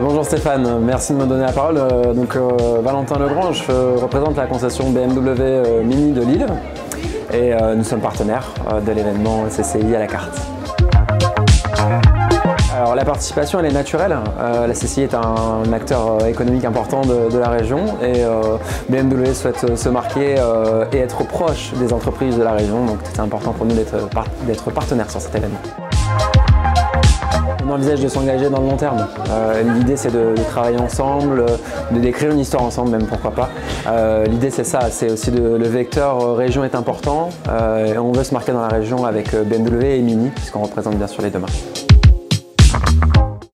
Bonjour Stéphane, merci de me donner la parole. Donc Valentin Legrand, je représente la concession BMW Mini de Lille et nous sommes partenaires de l'événement CCI à la carte. Alors la participation elle est naturelle. Euh, la CCI est un acteur euh, économique important de, la région et euh, BMW souhaite se marquer et être proche des entreprises de la région. Donc c'est important pour nous d'être partenaires sur cet événement. Envisage de s'engager dans le long terme. L'idée c'est de, travailler ensemble, de décrire une histoire ensemble même pourquoi pas. L'idée c'est ça, c'est aussi le vecteur région est important. et on veut se marquer dans la région avec BMW et Mini puisqu'on représente bien sûr les deux marques.